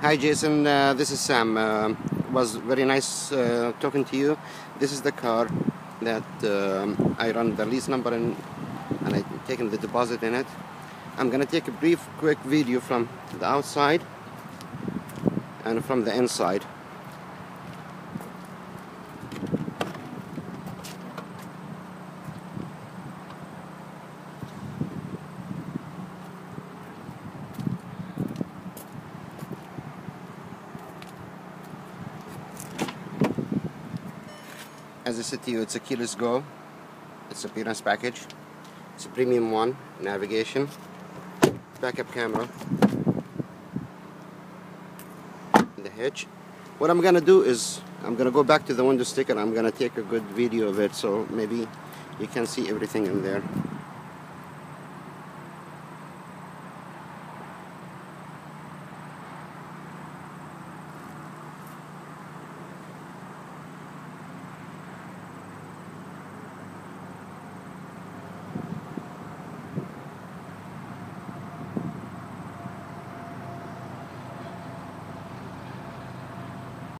Hi Jason, uh, this is Sam. Uh, was very nice uh, talking to you. This is the car that um, I run the lease number in and I'm taking the deposit in it. I'm gonna take a brief quick video from the outside and from the inside. As I said to you, it's a keyless go. It's a appearance package. It's a premium one, navigation, backup camera, the hitch. What I'm gonna do is I'm gonna go back to the window sticker. I'm gonna take a good video of it so maybe you can see everything in there.